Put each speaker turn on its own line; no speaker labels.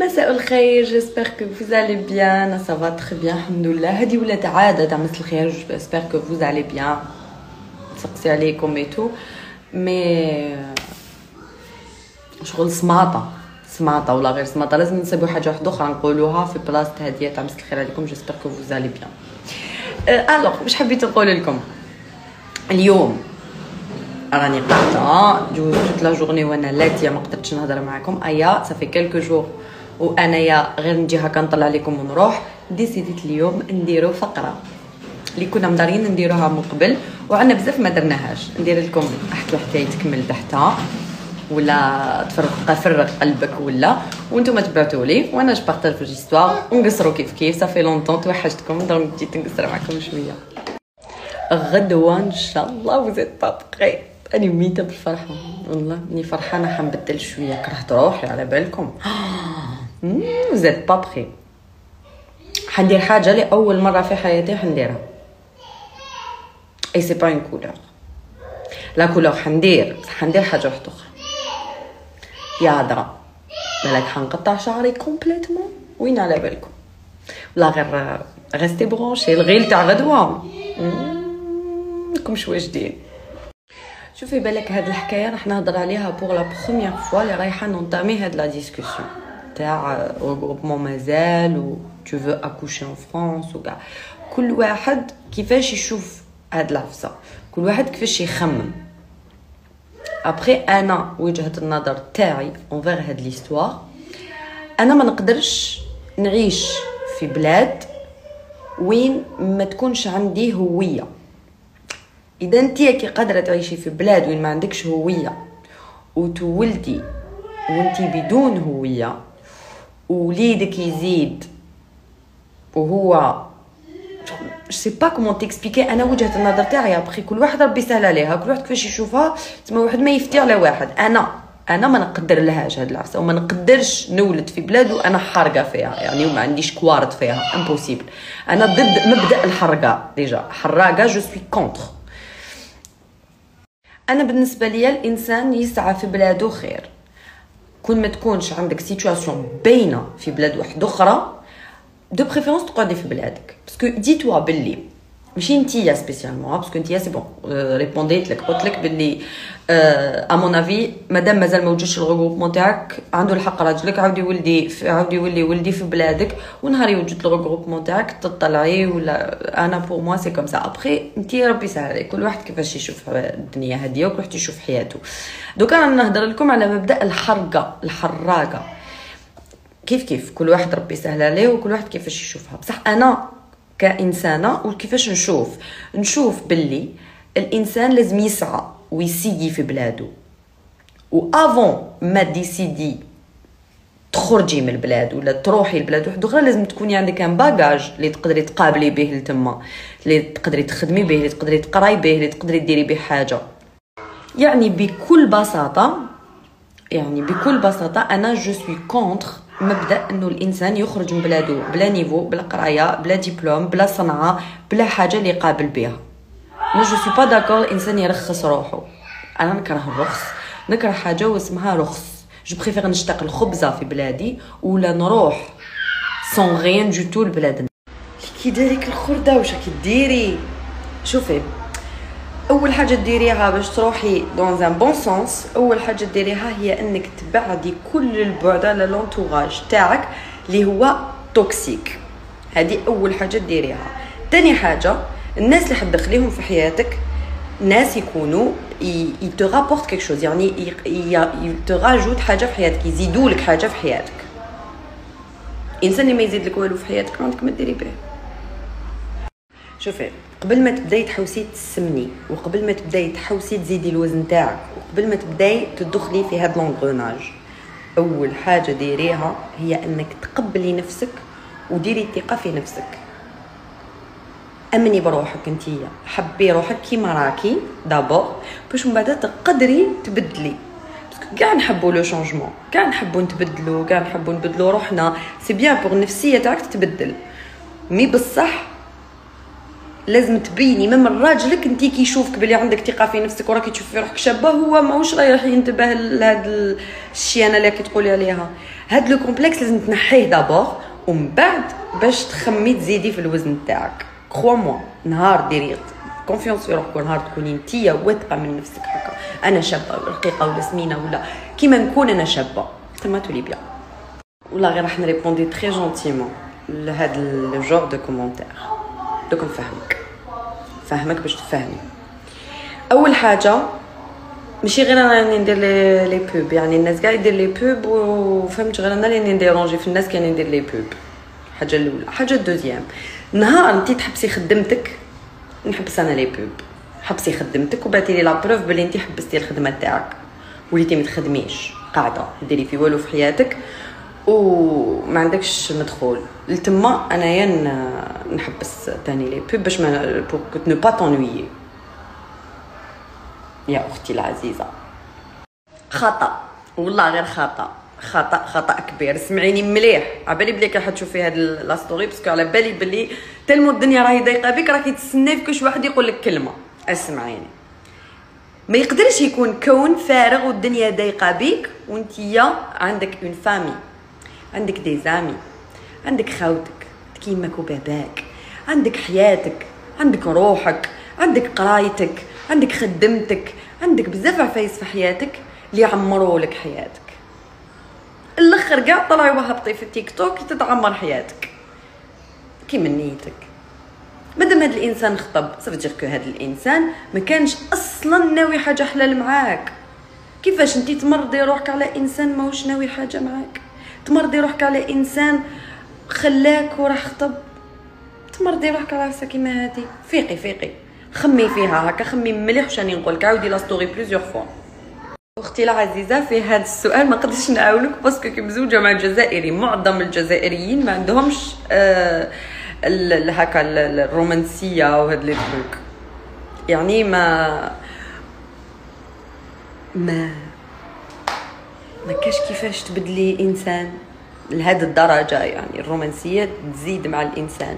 مساء الخير j'espère que vous allez bien أنا ça va très bien الحمد لله هذه ولات عادة تاع مساء الخير j'espère que vous allez bien نسقسي عليكم et tout mais شغل سماطة. سماطة ولا غير سماطة. لازم نسيبو حاجة واحدة أخرى نقولوها في بلاصة هذه تاع مساء الخير عليكم. j'espère que vous allez bien alors واش حبيت نقول لكم؟ اليوم راني قاعدة juste toute la journée وأنا لاتيه ما قدرتش نهضر معكم. أيا ça fait quelques jours وانايا غير نجي هكا نطلع لكم ونروح ديسيديت اليوم نديرو فقرة اللي كنا مدارين نديروها من قبل وعنا بزاف ما درناهاش. ندير لكم احكي حكايه تكمل تحتها ولا تفرق فرغ قلبك ولا. وأنتم تبعتوا لي وأنا je partage l'histoire ونقصروا كيف كيف. ça fait longtemps توحشتكم donc جيت نقصر معكم شوية. غدوة إن شاء الله وزيت با أنا ميتة بالفرحة والله. إني فرحانة حنبدل شوية كرهت روحي على بالكم. زاد با بخي حندير حاجة لأول مرة في حياتي حنديرها. et c'est pas une couleur la couleur حندير. حندير حاجة واحدة أخرى. يا هضره بالك حنقطع شعري complètement وين على بالكم؟ لا غير restez branchées ال reel تاع غدوة. لكم جديد شوفي بالك هاد الحكاية راح نهضر عليها pour la première fois اللي رايحة ن entamer هاد la discussion تاع regroupement مازال et tout faut accoucher en France وكاع كل واحد كيفاش يشوف هاد العفسه كل واحد كيفاش يخمم ابخي أنا وجهه النظر تاعي envers هاد l'histoire أنا ما نقدرش نعيش في بلاد وين ما تكونش عندي هويه اذا انت كي قادره تعيشي في بلاد وين ما عندكش هويه وتولدي وانت بدون هويه وليدك يزيد وهو c'est pas comment t'expliquer أنا وجهة النظر تاعي ابخي كل واحد ربي سهل عليها كل واحد كيفاش يشوفها تسمى واحد ما يفتي على واحد. أنا أنا ما نقدر لهاش هاد العفسة وما نقدرش نولد في بلاد وأنا حارقة فيها يعني وما عنديش كوارط فيها impossible أنا ضد مبدأ الحرقة déjà. حراقة je suis contre أنا بالنسبة ليا الإنسان يسعى في بلاده خير. كل ما تكونش عندك situation باينة في بلاد واحدة أخرى de préférence تقعدي في بلادك. parce que dis-toi باللي ماشي نتيا spécialement parce que نتيا c'est bon ريبونديت لك قلت لك باللي à mon avis مادام مازال ما وجدش ال regroupement تاعك عنده الحق راجلك عاود يولدي عاود يولي ولدي في بلادك ونهار يوجد ال regroupement تاعك تطلعي ولا أنا pour moi c'est comme ça après انت ربي عليك كل واحد كيفاش يشوف الدنيا هادية وكل واحد يشوف حياته. دوكا أنا نهضر لكم على مبدأ الحرقة الحراقة. كيف كيف؟ كل واحد ربي يسهل عليه وكل واحد كيفاش يشوفها. بصح أنا كإنسانة وكيفاش نشوف؟ نشوف باللي الإنسان لازم يسعى وي essayer في بلاده. و avant ما décider تخرجي من البلاد ولا تروحي لبلاد واحدة أخرى لازم تكوني عندك un bagage اللي تقدري تقابلي به لتما اللي تقدري تخدمي به اللي تقدري تقراي به اللي تقدري ديري به حاجة. يعني بكل بساطة يعني بكل بساطة أنا je suis contre مبدأ أنه الإنسان يخرج من بلادو بلا niveau بلا قراية بلا دبلوم بلا صنعة بلا حاجة اللي يقابل بها. mais je suis pas d'accord الانسان يرخص روحه. أنا نكره الرخص. نكره حاجة واسمها رخص. je préfère نشتاق الخبزه في بلادي ولا نروح sans rien du tout لبلادنا. كي دارك الخردة واش راكي ديري؟ شوفي أول حاجة ديريها باش تروحي dans un bon sens أول حاجة ديريها هي إنك تبعدي كل البعد على l'entourage تاعك اللي هو toxique هذه أول حاجة ديريها. تاني حاجة الناس اللي حتدخليهم في حياتك ناس يكونوا ils te rapportent quelque chose يعني ils te rajoutent حاجة في حياتك يزيدوا لك حاجة في حياتك. إنسان اللي ما يزيد لك والو في حياتك ما عندك ما ديري به. شوفي قبل ما تبداي تحوسي تسمني وقبل ما تبداي تحوسي تزيدي الوزن تاعك وقبل ما تبداي تدخلي في هاد l'engrenage أول حاجة ديريها هي إنك تقبلي نفسك وديري الثقة في نفسك. أمني بروحك انتيا حبي روحك كيما راكي d'abord باش من بعد تقدري تبدلي. كاع نحبوا le changement كاع نحبوا نتبدلوا كاع نحبوا نبدلوا روحنا. c'est bien pour النفسيه تاعك تتبدل. mais بصح لازم تبيني من راجلك انت كي يشوفك بلي عندك ثقة في نفسك وراكي تشوف في روحك شابة هو ماهوش رايح ينتبه لهاد الشيانة اللي كتقولي عليها. هاد le complexe لازم تنحيه d'abord ومن بعد باش تخمي تزيدي في الوزن تاعك. crois-moi نهار ديري confiance في روحك ونهار تكوني نتيا واثقة من نفسك هكا. أنا شابة رقيقة ولا سمينة ولا كيما نكون أنا شابة. تما تولي bien. ولا غير راح نريبوندي très gentiment لهاد ال genre de commentaires دوك نفهمك. فهمك باش تفهمي. أول حاجة ماشي غير أنا راني ندير les pubs يعني الناس قاعد يدير les pubs وفهمت غير أنا اللي نديرونجي في الناس كان يدير les pubs الحاجة الأولى. الحاجة ال deuxième. نهار انت تحبسي خدمتك نحبس أنا les pubs حبسي خدمتك وبعتي لي la preuve بلي انت حبستي الخدمة تاعك. وليتي ما تخدميش. قاعدة. ديري في والو في حياتك. وما عندكش مدخول. لتما أنايا نحبس تاني les pubs باش ما pour ne pas t'ennuyer يا أختي العزيزة. خطأ. والله غير خطأ. خطأ خطأ كبير. سمعيني مليح. عبالي بلي راح تشوفي هاد la story parce que على بالي بلي tellement الدنيا راهي ضايقه بك راكي تسناي في كلش واحد يقول لك كلمة. أسمعيني. ما يقدرش يكون كون فارغ والدنيا ضايقه بيك وانتيا عندك une famille عندك دي زامي عندك خاوتك كيمك وباباك. عندك حياتك عندك روحك عندك قرايتك عندك خدمتك عندك بزاف عفايس في حياتك اللي عمروا لك حياتك. الأخر كاع طلعوا وهبطي في التيك توك تتعمر حياتك. كيما نيتك. مادام هاد الإنسان خطب صافي كو هاد الإنسان ما كانش أصلا ناوي حاجة حلال معاك. كيفاش انت تمرضي روحك على إنسان ماهوش ناوي حاجة معاك؟ تمرضي روحك على إنسان خلاك وراح خطب. تمرضي روحك راسك كيما هادي. فيقي فيقي. خمي فيها هكا خمي مليح واش راني نقول لك. عاودي la story plusieurs fois أختي العزيزه في هذا السؤال ما قدرتش نعاونك parce que كي مزوجة مع جزائري معظم الجزائريين ما عندهمش آه هكا الرومانسية وهاد les trucs. يعني ما ما ما كاش كيفاش تبدلي إنسان. لهذه الدرجة يعني الرومانسية تزيد مع الإنسان.